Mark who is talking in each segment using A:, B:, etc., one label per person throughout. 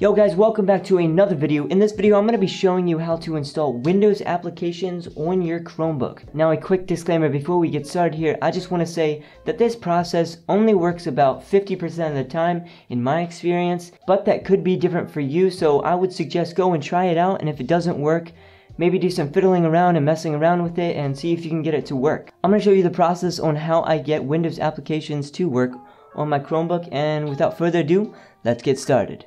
A: Yo guys, welcome back to another video. In this video, I'm going to be showing you how to install Windows applications on your Chromebook. Now a quick disclaimer before we get started here, I just want to say that this process only works about 50% of the time in my experience, but that could be different for you, so I would suggest go and try it out, and if it doesn't work, maybe do some fiddling around and messing around with it and see if you can get it to work. I'm going to show you the process on how I get Windows applications to work on my Chromebook, and without further ado, let's get started.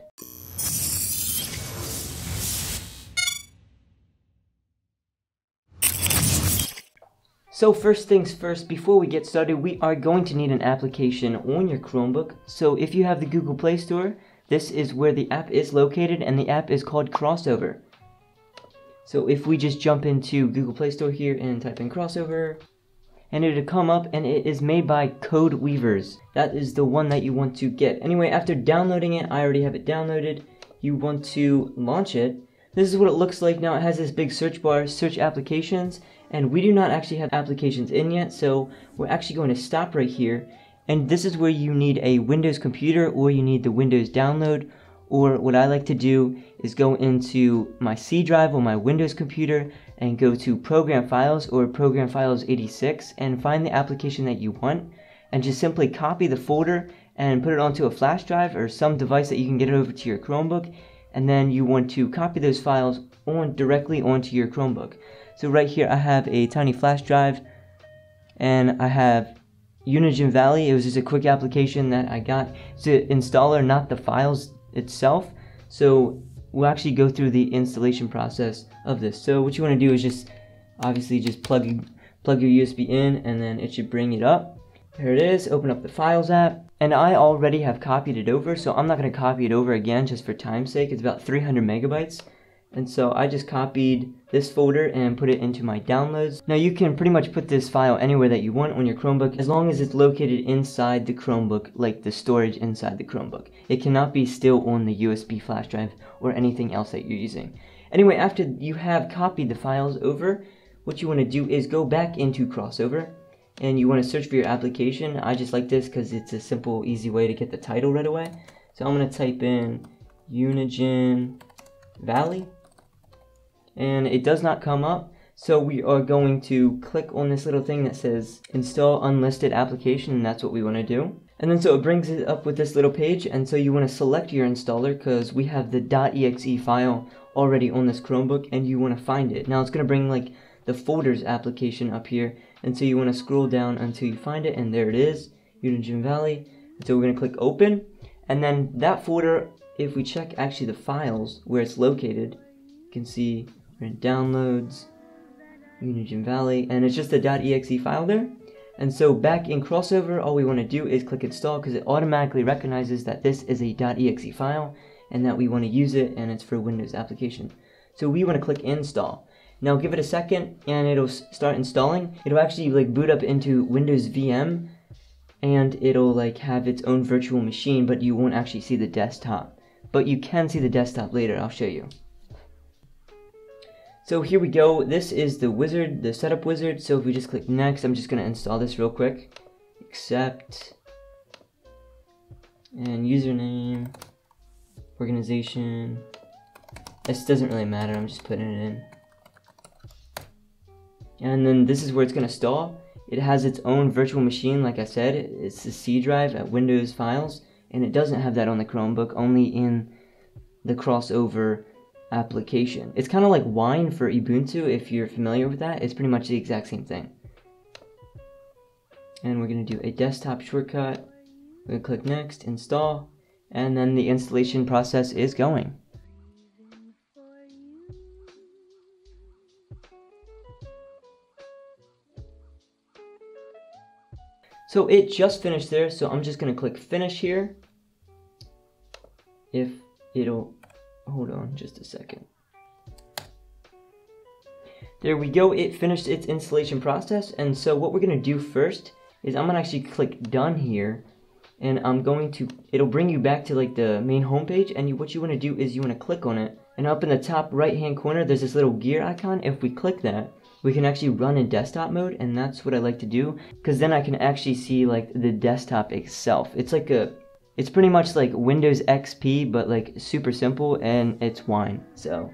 A: So first things first, before we get started, we are going to need an application on your Chromebook. So if you have the Google Play Store, this is where the app is located and the app is called Crossover. So if we just jump into Google Play Store here and type in Crossover, and it'll come up and it is made by Code Weavers. That is the one that you want to get. Anyway, after downloading it, I already have it downloaded. You want to launch it. This is what it looks like now. It has this big search bar, search applications, and we do not actually have applications in yet so we're actually going to stop right here and this is where you need a Windows computer or you need the Windows download or what I like to do is go into my C drive on my Windows computer and go to program files or program files 86 and find the application that you want and just simply copy the folder and put it onto a flash drive or some device that you can get it over to your Chromebook and then you want to copy those files on directly onto your Chromebook. So right here I have a tiny flash drive and I have Unigine Valley. It was just a quick application that I got. It's an installer, not the files itself. So we'll actually go through the installation process of this. So what you want to do is just obviously just plug plug your USB in and then it should bring it up. Here it is, open up the Files app. And I already have copied it over, so I'm not going to copy it over again just for time's sake. It's about 300 megabytes. And so I just copied this folder and put it into my downloads. Now you can pretty much put this file anywhere that you want on your Chromebook as long as it's located inside the Chromebook like the storage inside the Chromebook. It cannot be still on the USB flash drive or anything else that you're using. Anyway, after you have copied the files over, what you want to do is go back into Crossover and you want to search for your application. I just like this because it's a simple, easy way to get the title right away. So I'm going to type in Unigine Valley and it does not come up. So we are going to click on this little thing that says install unlisted application and that's what we want to do. And then so it brings it up with this little page and so you want to select your installer because we have the .exe file already on this Chromebook and you want to find it. Now it's going to bring like the folders application up here and so you want to scroll down until you find it and there it is, Unigine Valley. And so we're going to click open and then that folder, if we check actually the files where it's located, you can see we're in downloads, Unigine Valley, and it's just a .exe file there. And so back in Crossover, all we want to do is click install because it automatically recognizes that this is a .exe file and that we want to use it and it's for Windows application. So we want to click install. Now give it a second and it'll start installing. It'll actually like boot up into Windows VM and it'll like have its own virtual machine but you won't actually see the desktop. But you can see the desktop later, I'll show you. So here we go. This is the wizard, the setup wizard. So if we just click next, I'm just to install this real quick. Accept. And username. Organization. This doesn't really matter. I'm just putting it in. And then this is where it's going to stall. It has its own virtual machine, like I said. It's the C drive at Windows Files. And it doesn't have that on the Chromebook, only in the crossover application. It's kind of like Wine for Ubuntu, if you're familiar with that. It's pretty much the exact same thing. And we're going to do a desktop shortcut. We're going to click Next, Install, and then the installation process is going. So it just finished there, so I'm just to click Finish here. If it'll hold on just a second. There we go, it finished its installation process. And so what we're gonna do first is I'm gonna actually click done here and I'm going to, it'll bring you back to like the main homepage and you, what you wanna do is you wanna click on it and up in the top right hand corner there's this little gear icon. If we click that, we can actually run in desktop mode and that's what I like to do because then I can actually see like the desktop itself. It's like a It's pretty much like Windows XP, but like super simple, and it's Wine. So,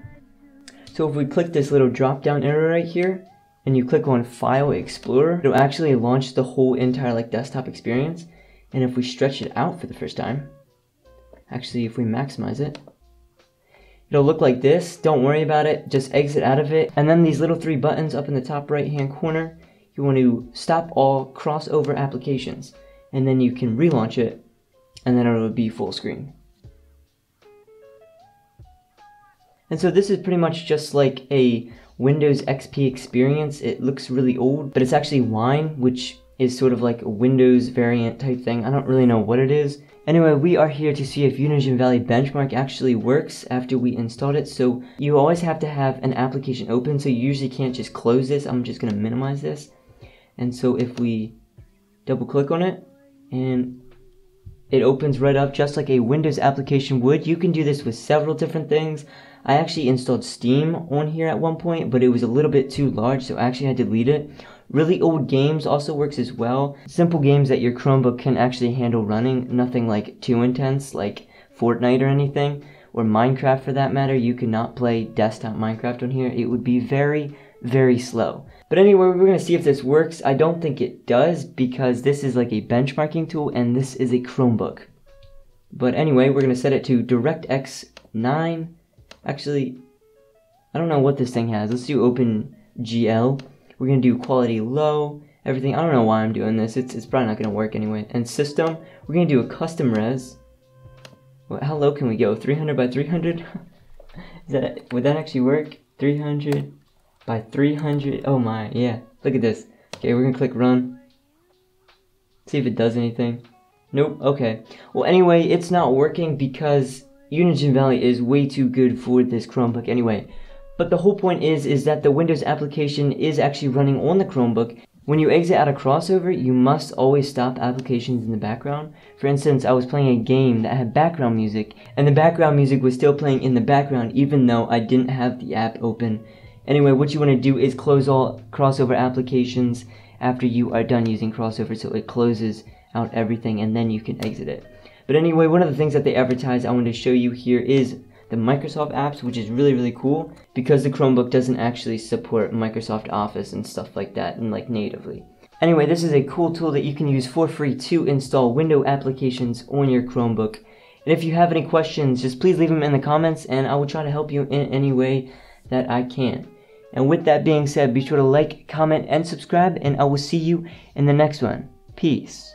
A: so if we click this little drop down arrow right here, and you click on File Explorer, it'll actually launch the whole entire like desktop experience. And if we stretch it out for the first time, actually if we maximize it, it'll look like this. Don't worry about it, just exit out of it. And then these little three buttons up in the top right hand corner, you want to stop all crossover applications. And then you can relaunch it, and then it'll be full screen. And so this is pretty much just like a Windows XP experience. It looks really old, but it's actually Wine, which is sort of like a Windows variant type thing. I don't really know what it is. Anyway, we are here to see if Unigine Valley Benchmark actually works after we installed it. So you always have to have an application open, so you usually can't just close this. I'm just going to minimize this. And so if we double click on it, and it opens right up just like a Windows application would. You can do this with several different things. I actually installed Steam on here at one point, but it was a little bit too large, so I actually had to delete it. Really old games also works as well. Simple games that your Chromebook can actually handle running, nothing like too intense, like Fortnite or anything, or Minecraft for that matter. You cannot play desktop Minecraft on here. It would be very, very slow. But anyway, we're going to see if this works. I don't think it does because this is like a benchmarking tool and this is a Chromebook. But anyway, we're going to set it to DirectX 9. Actually, I don't know what this thing has. Let's do OpenGL. We're going to do quality low, everything. I don't know why I'm doing this. It's, it's probably not going to work anyway. And system, we're going to do a custom res. How low can we go? 300 by 300? Is that, would that actually work? 300 by 300. Oh my, yeah. Look at this. Okay, we're going to click run. See if it does anything. Nope, okay. Well, anyway, it's not working because Unigine Valley is way too good for this Chromebook anyway. But the whole point is, is that the Windows application is actually running on the Chromebook. When you exit out of crossover, you must always stop applications in the background. For instance, I was playing a game that had background music, and the background music was still playing in the background even though I didn't have the app open. Anyway, what you want to do is close all crossover applications after you are done using crossover so it closes out everything and then you can exit it. But anyway, one of the things that they advertise I wanted to show you here is the Microsoft apps, which is really, really cool because the Chromebook doesn't actually support Microsoft Office and stuff like that and like natively. Anyway, this is a cool tool that you can use for free to install window applications on your Chromebook. And if you have any questions, just please leave them in the comments and I will try to help you in any way that I can. And with that being said, be sure to like, comment, and subscribe, and I will see you in the next one. Peace.